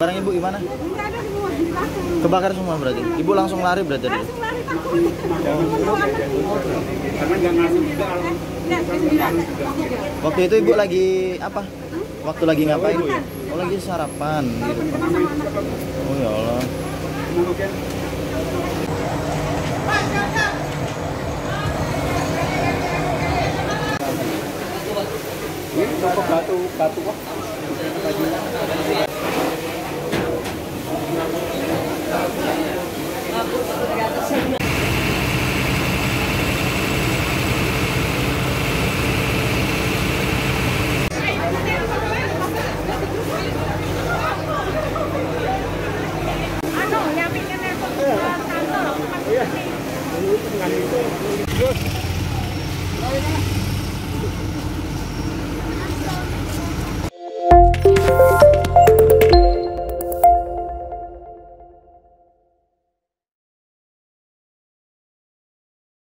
Barang ibu gimana? Kebakar semua berarti. Ibu langsung lari berarti. Langsung lari takut. Waktu itu ibu lagi apa? Waktu lagi ngapain? Oh lagi sarapan gitu. Oh ya Allah. Ini batu batu Good.